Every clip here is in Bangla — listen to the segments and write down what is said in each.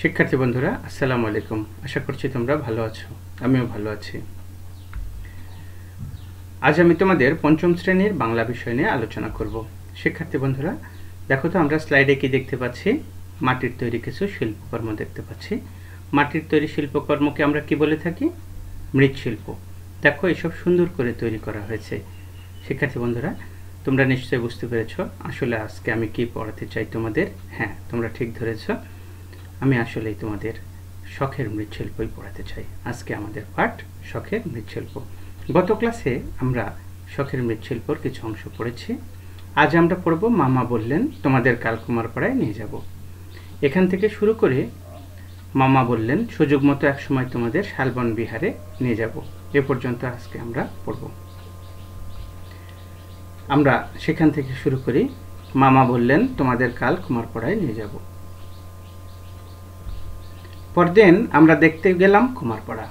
শিক্ষার্থী বন্ধুরা, আসসালামু আলাইকুম। আশা করছি তোমরা ভালো আছো। আমিও ভালো আছি। আজ আমি তোমাদের পঞ্চম শ্রেণির বাংলা বিষয় নিয়ে আলোচনা করব। শিক্ষার্থী বন্ধুরা, দেখো তো আমরা স্লাইডে কি দেখতে পাচ্ছি? মাটির তৈরি কিছু শিল্পকর্ম দেখতে পাচ্ছি। মাটির তৈরি শিল্পকর্মকে আমরা কি বলে থাকি? মৃৎশিল্প। দেখো, এসব সুন্দর করে তৈরি করা হয়েছে। শিক্ষার্থী বন্ধুরা, তোমরা নিশ্চয়ই বুঝতে পেরেছ আসলে আজকে আমি কি পড়াতে চাই তোমাদের? হ্যাঁ তোমরা ঠিক ধরেছ। আমি আসলেই তোমাদের শখের মৃৎশিল্পই পড়াতে চাই। আজকে আমাদের পাঠ শখের মৃৎশিল্প। গত ক্লাসে আমরা শখের মৃৎশিল্পর কিছু অংশ পড়েছি। আজ আমরা পড়ব মামা বললেন, তোমাদের কালকুমার পাড়ায় নিয়ে যাব। এখান থেকে শুরু করে মামা বললেন, সুযোগ মতো একসময় তোমাদের শালবন বিহারে নিয়ে যাব। এ পর্যন্ত আজকে আমরা পড়ব। আমরা সেখান থেকে শুরু করি। মামা বললেন, তোমাদের কাল কুমারপাড়ায় নিয়ে যাব। পরদিন আমরা দেখতে গেলাম কুমারপাড়া।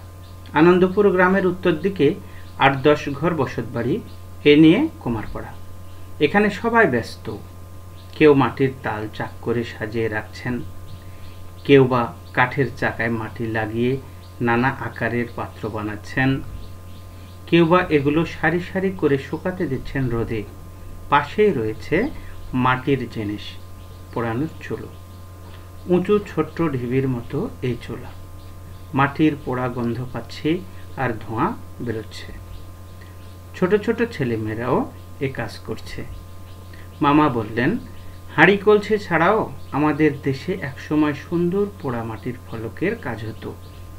আনন্দপুর গ্রামের উত্তর দিকে আট দশ ঘর বসত বাড়ি, এ নিয়ে কুমারপাড়া। এখানে সবাই ব্যস্ত। কেউ মাটির তাল চাক করে সাজিয়ে রাখছেন। কেউ বা কাঠের চাকায় মাটি লাগিয়ে নানা আকারের পাত্র বানাচ্ছেন। কেউ বা এগুলো সারি সারি করে শুকাতে দিচ্ছেন রোদে। পাশেই রয়েছে মাটির জিনিস, পোড়ানোর চুলো। উঁচু ছোট্ট ঢিবির মতো এই চোলা। মাটির পোড়া গন্ধ পাচ্ছে আর ধোঁয়া বেরোচ্ছে। ছোট ছোট ছেলেমেয়েরাও এ কাজ করছে। মামা বললেন, হাঁড়ি কলছে ছাড়াও আমাদের দেশে একসময় সুন্দর পোড়া মাটির ফলকের কাজ হতো।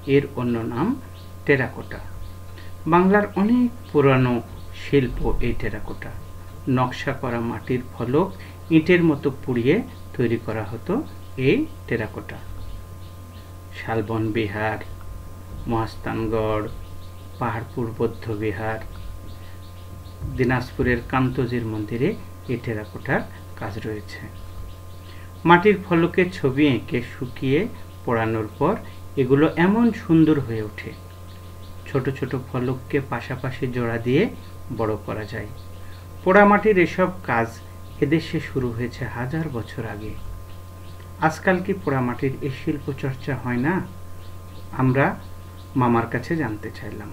এর অন্য নাম টেরাকোটা। বাংলার অনেক পুরানো শিল্প এই টেরাকোটা। নকশা করা মাটির ফলক ইটের মতো পুড়িয়ে তৈরি করা হতো এই টেরাকোটা। শালবন বিহার মহাস্তানগড় পাহাড়পুর, বৌদ্ধ বিহার, দিনাজপুরের কান্তজির মন্দিরে এই টেরাকোটার কাজ রয়েছে। মাটির ফলকের ছবি এঁকে শুকিয়ে পড়ানোর পর এগুলো এমন সুন্দর হয়ে ওঠে। ছোট ছোট ফলককে পাশাপাশি জোড়া দিয়ে বড় করা যায়। পোড়ামাটির এসব কাজ এদেশে শুরু হয়েছে হাজার বছর আগে। আজকাল কি পোড়ামাটির এই শিল্প চর্চা হয় না? আমরা মামার কাছে জানতে চাইলাম।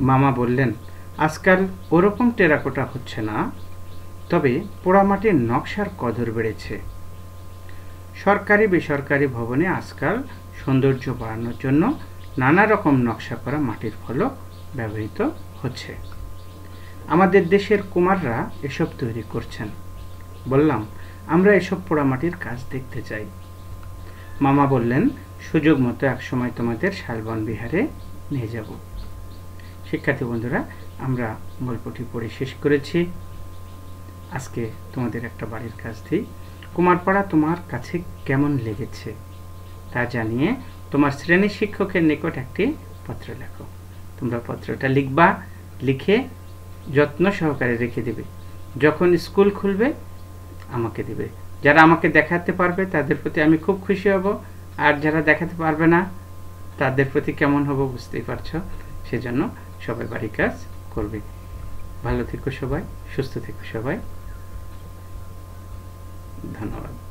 মামা বললেন, আজকাল ওরকম টেরাকোটা হচ্ছে না, তবে পোড়ামাটির নকশার কদর বেড়েছে। সরকারি বেসরকারি ভবনে আজকাল সৌন্দর্য বাড়ানোর জন্য নানা রকম নকশা করা মাটির ফলক ব্যবহৃত হচ্ছে। আমাদের দেশের কুমাররা এসব তৈরি করছেন। বললাম, আমরা এসব পোড়ামাটির কাজ দেখতে চাই। মামা বললেন, সুযোগ মতো একসময় তোমাদের শালবন বিহারে নিয়ে যাব। শিক্ষার্থী বন্ধুরা, আমরা গল্পটি পড়ে শেষ করেছি। আজকে তোমাদের একটা বাড়ির কাজ দিই। কুমারপাড়া তোমার কাছে কেমন লেগেছে তা জানিয়ে তোমার শ্রেণি শিক্ষকের নিকট একটি পত্র লেখো। তোমরা পত্রটা লিখবা, লিখে যত্ন সহকারে রেখে দেবে। যখন স্কুল খুলবে আমাকে দিবে। যারা আমাকে দেখাতে পারবে, তাদের প্রতি আমি খুব খুশি হব। আর যারা দেখাতে পারবে না, তাদের প্রতি কেমন হব বুঝতেই পারছ? সেজন্য সবাই বাড়ির কাজ করবে। ভালো থেকো সবাই, সুস্থ থেকো সবাই। ধন্যবাদ।